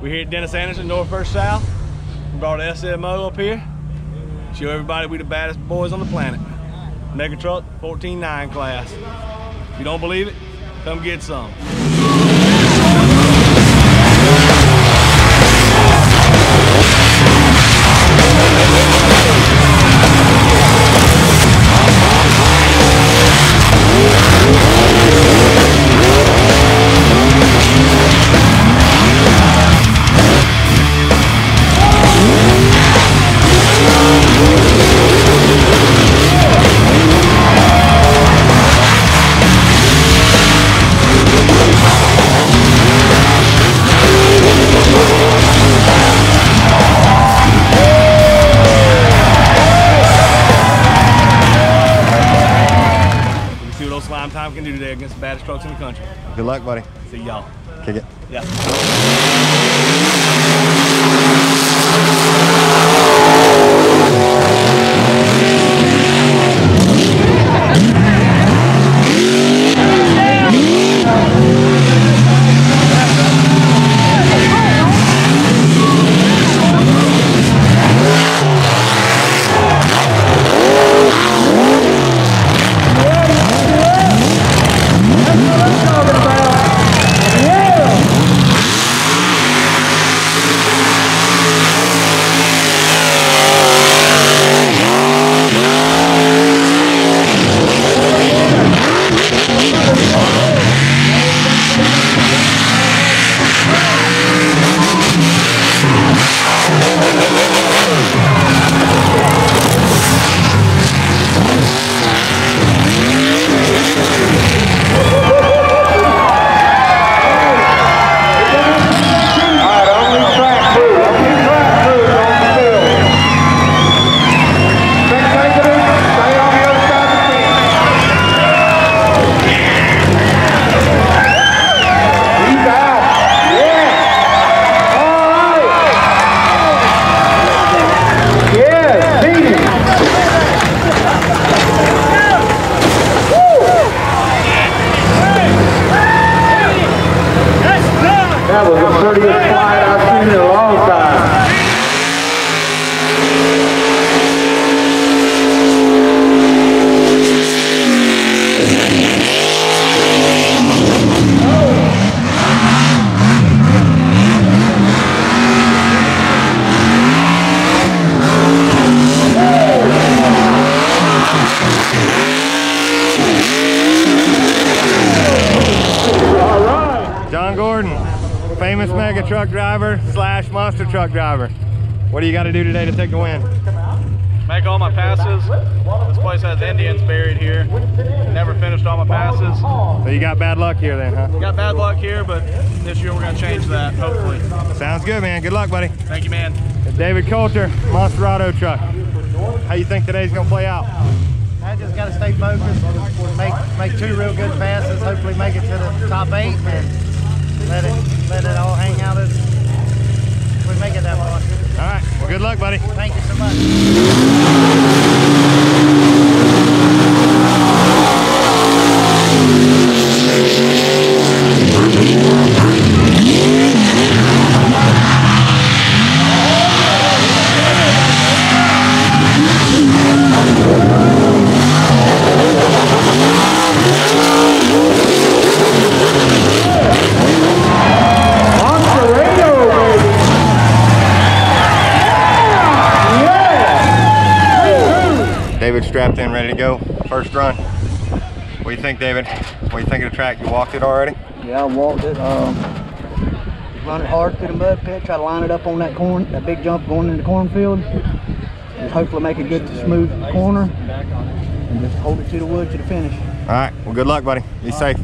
We're here at Dennis Anderson, North versus South. We brought an SMO up here. Show everybody we the baddest boys on the planet. Mega Truck 14.9 class. If you don't believe it, come get some. What slime time can do today against the baddest trucks in the country. Good luck, buddy. See y'all. Kick it. Yeah. Slash truck driver. What do you got to do today to take the win? Make all my passes. This place has Indians buried here. Never finished all my passes. So you got bad luck here then, huh? Got bad luck here, but this year we're gonna change that, hopefully. Sounds good, man. Good luck, buddy. Thank you, man. David Coulter, Monsterado truck. How you think today's gonna play out? I just got to stay focused, make make two real good passes, hopefully make it to the top eight, and let it let it all hang out as we make it that far. All right. Well, good luck, buddy. Thank you so much. Monterey, baby. David strapped in, ready to go. First run. What do you think, David? What do you think of the track? You walked it already? Yeah, I walked it. Um, run it hard through the mud pit. Try to line it up on that corn, that big jump going in the cornfield, and hopefully make a good smooth corner, and just hold it to the wood to the finish. All right. Well, good luck, buddy. Be safe.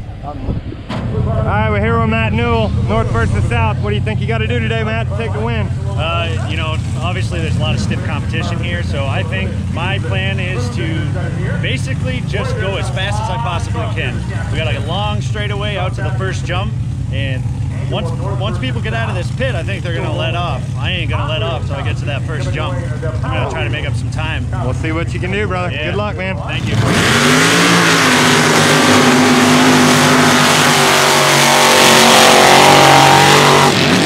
All right, we're here with Matt Newell, North versus South. What do you think you got to do today, Matt, to take the win? Uh, you know, obviously there's a lot of stiff competition here, so I think my plan is to basically just go as fast as I possibly can. We got a long straightaway out to the first jump, and once once people get out of this pit, I think they're gonna let off. I ain't gonna let off till I get to that first jump. I'm gonna try to make up some time. We'll see what you can do, brother. Yeah. Good luck, man. Thank you.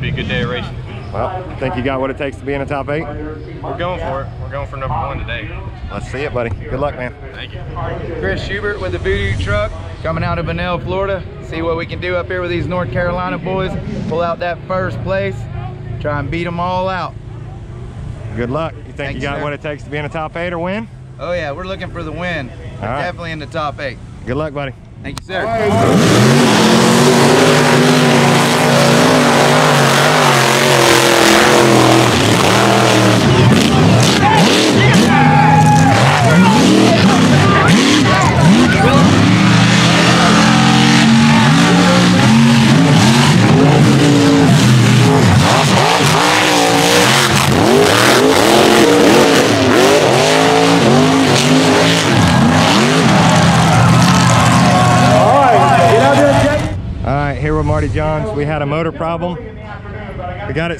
Be a good day of racing. Well, think you got what it takes to be in the top eight? We're going for it. We're going for number one today. Let's see it, buddy. Good luck, man. Thank you. Chris Schubert with the Voodoo Truck coming out of Bunnell, Florida. See what we can do up here with these North Carolina boys. Pull out that first place. Try and beat them all out. Good luck. You think Thank you you, got sir. what it takes to be in the top eight or win? Oh yeah, we're looking for the win. We're All right. definitely in the top eight. Good luck, buddy. Thank you, sir.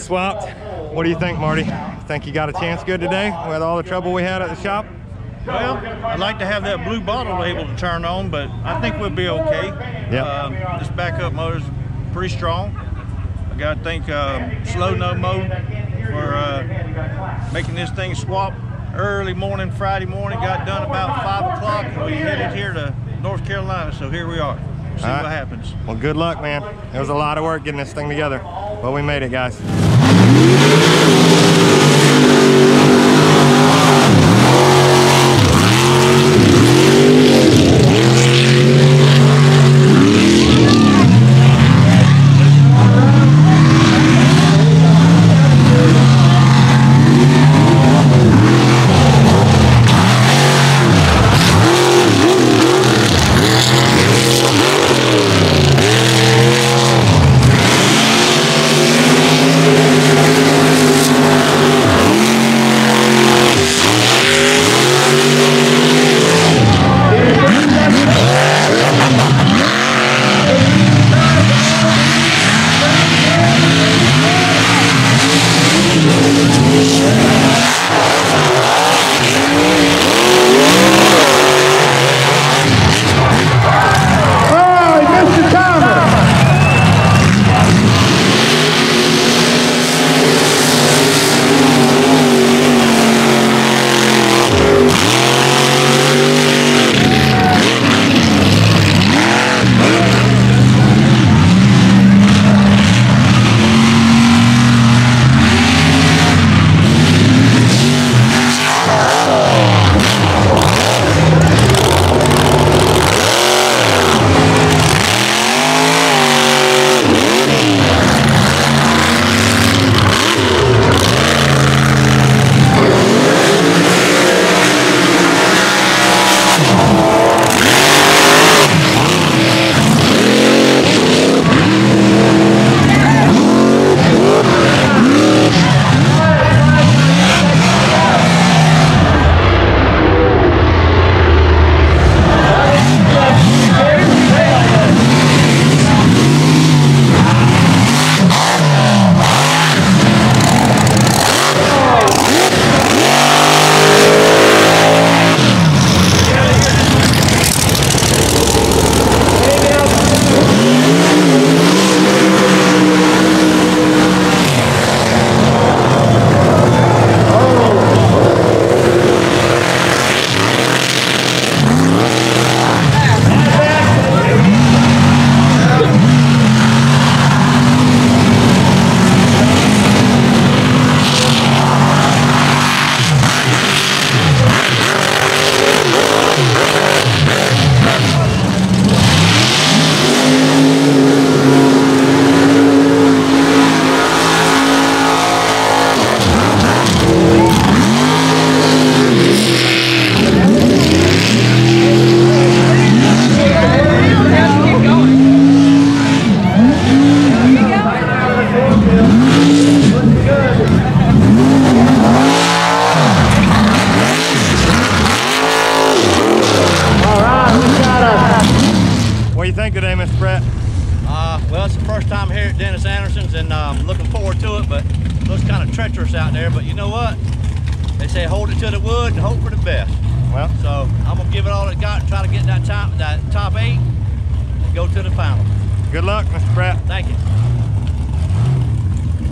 Swapped. What do you think, Marty? Think you got a chance good today with all the trouble we had at the shop? Well, I'd like to have that blue bottle able to turn on, but I think we'll be okay. Yep. Um, this backup motor's pretty strong. I got to think um, slow no mode for uh, making this thing swap early morning, Friday morning. Got done about five o'clock, and we headed here to North Carolina. So here we are. See right. what happens. Well, good luck, man. It was a lot of work getting this thing together. but we made it, guys. Thank you.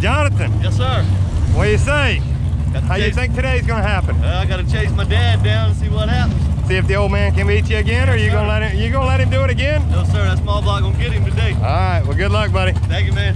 Jonathan, Yes, sir. what do you say? How you think today's gonna happen? Uh, I got to chase my dad down and see what happens. See if the old man can beat you again, or you gonna let him? You gonna let him do it again? No, sir. That small block gonna get him today. All right. Well, good luck, buddy. Thank you, man.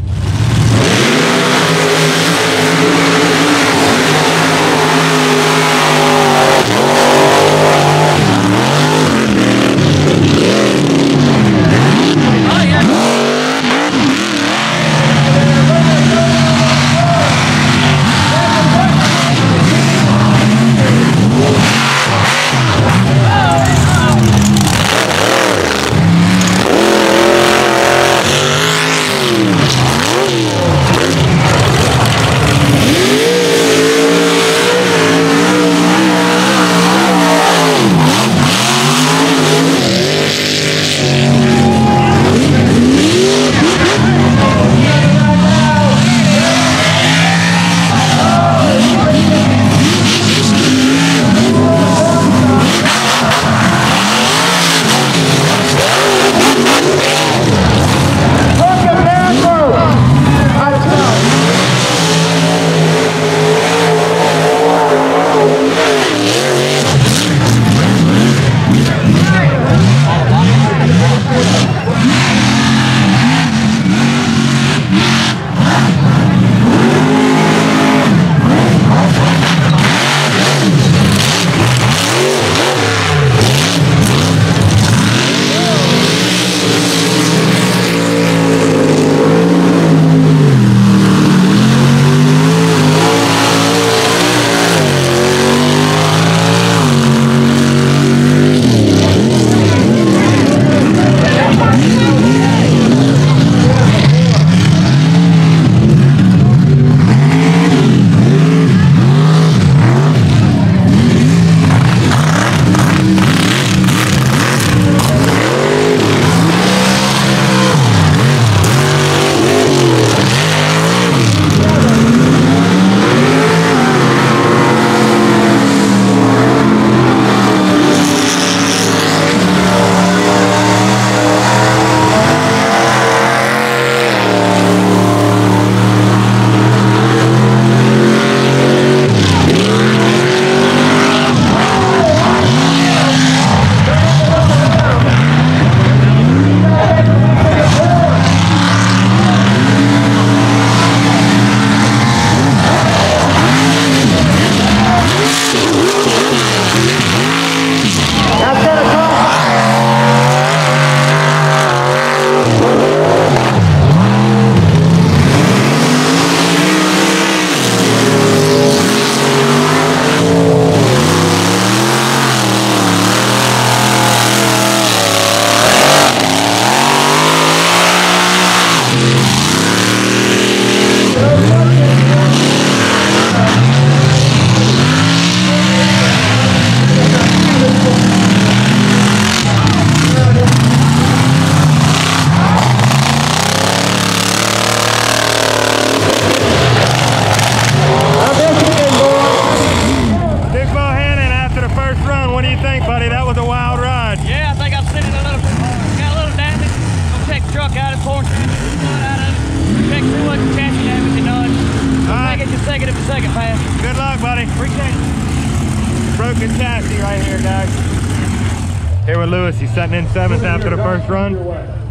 Lewis. He's sitting in seventh after the first run.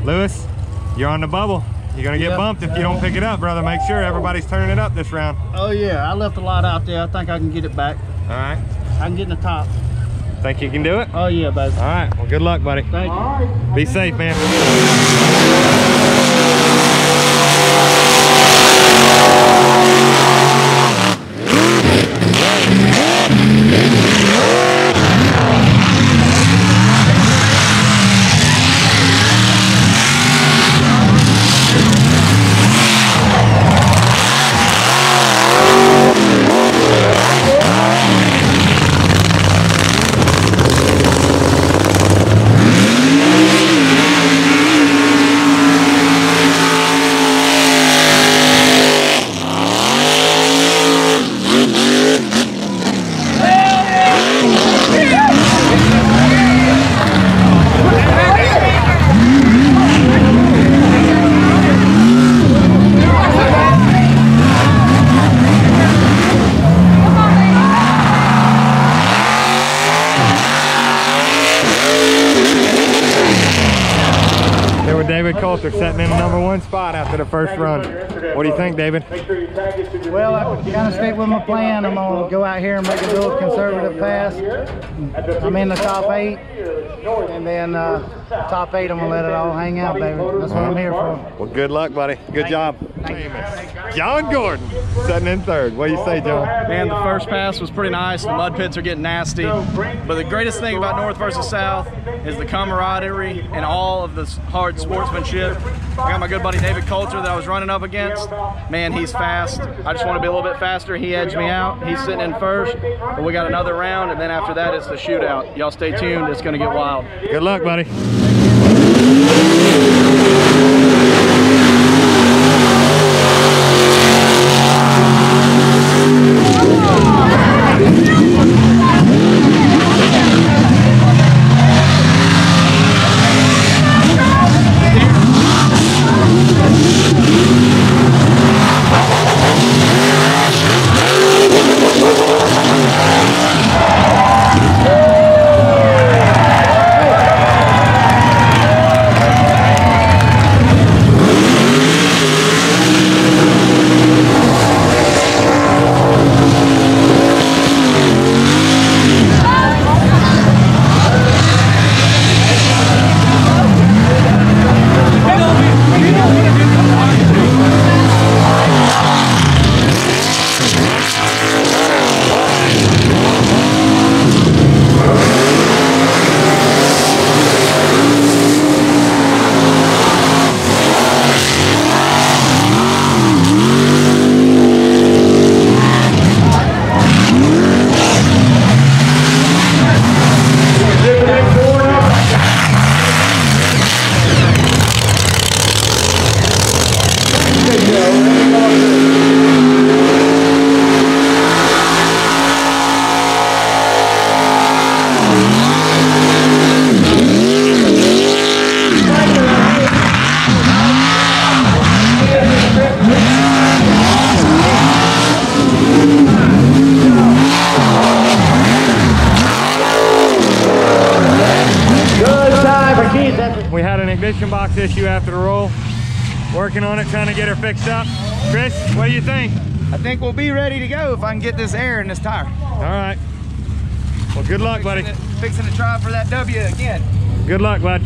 Lewis, you're on the bubble. You're gonna get Yep. bumped if you don't pick it up, brother. Make sure everybody's turning it up this round. Oh yeah, I left a lot out there. I think I can get it back. All right. I can get in the top. Think you can do it? Oh yeah, baby. All right. Well, good luck, buddy. Thank you. Be safe, man. Kind of stick with my plan. I'm gonna go out here and make a real conservative pass. I'm in the top eight, and then uh, top eight, I'm gonna let it all hang out, baby. That's what I'm here for. Well, good luck, buddy. Good job. John Gordon setting in third. What do you say, John? Man, the first pass was pretty nice. The mud pits are getting nasty. But the greatest thing about North versus South is the camaraderie and all of the hard sportsmanship. I got my good buddy David Coulter that I was running up against. Man, he's fast. I just want to be a little bit faster. He edged me out. He's sitting in first. But we got another round, and then after that, it's the shootout. Y'all stay tuned. It's going to get wild. Good luck, buddy. We had an ignition box issue after the roll. Working on it, trying to get her fixed up. Chris, what do you think? I think we'll be ready to go if I can get this air in this tire. All right. Well, good luck, buddy. Fixing to, fixing to try for that W again. Good luck, bud.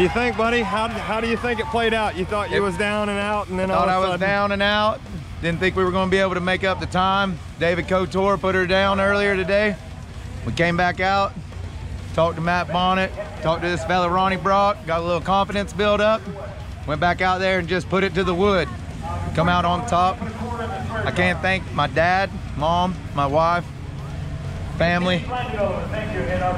What do you think, buddy? How, how do you think it played out? You thought you It- was down and out, and then I Thought I was down and out. Didn't think we were going to be able to make up the time. David Coulter put her down earlier today. We came back out, talked to Matt Bonnet, talked to this fella Ronnie Brock, got a little confidence build up. Went back out there and just put it to the wood. Come out on top. I can't thank my dad, mom, my wife, family,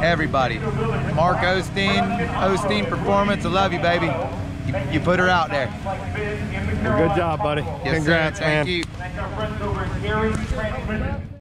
everybody. Mark Osteen, Osteen Performance, I love you, baby. You, you put her out there. Good job, buddy. Yes, sir. Congrats, Thank man. you.